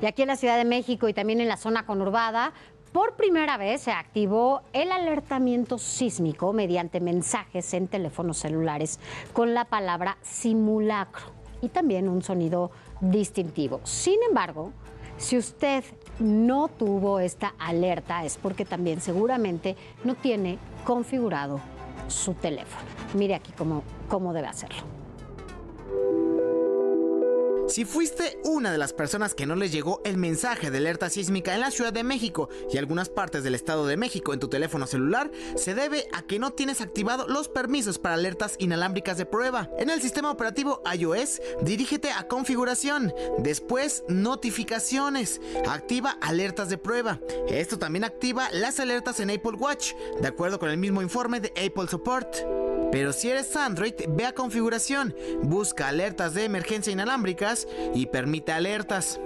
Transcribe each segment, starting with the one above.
Y aquí en la Ciudad de México y también en la zona conurbada, por primera vez se activó el alertamiento sísmico mediante mensajes en teléfonos celulares con la palabra simulacro y también un sonido distintivo. Sin embargo, si usted no tuvo esta alerta es porque también seguramente no tiene configurado su teléfono. Mire aquí cómo, cómo debe hacerlo. Si fuiste una de las personas que no les llegó el mensaje de alerta sísmica en la Ciudad de México y algunas partes del Estado de México en tu teléfono celular, se debe a que no tienes activado los permisos para alertas inalámbricas de prueba. En el sistema operativo iOS, dirígete a configuración, después notificaciones, activa alertas de prueba. Esto también activa las alertas en Apple Watch, de acuerdo con el mismo informe de Apple Support. Pero si eres Android, ve a configuración, busca alertas de emergencia inalámbricas y permite alertas.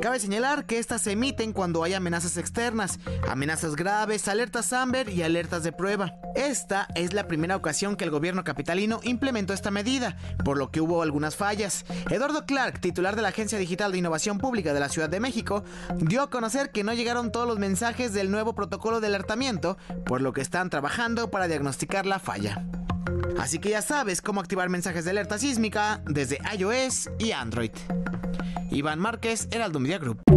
Cabe señalar que estas se emiten cuando hay amenazas externas, amenazas graves, alertas Amber y alertas de prueba. Esta es la primera ocasión que el gobierno capitalino implementó esta medida, por lo que hubo algunas fallas. Eduardo Clark, titular de la Agencia Digital de Innovación Pública de la Ciudad de México, dio a conocer que no llegaron todos los mensajes del nuevo protocolo de alertamiento, por lo que están trabajando para diagnosticar la falla. Así que ya sabes cómo activar mensajes de alerta sísmica desde iOS y Android. Iván Márquez, Heraldo Media Group.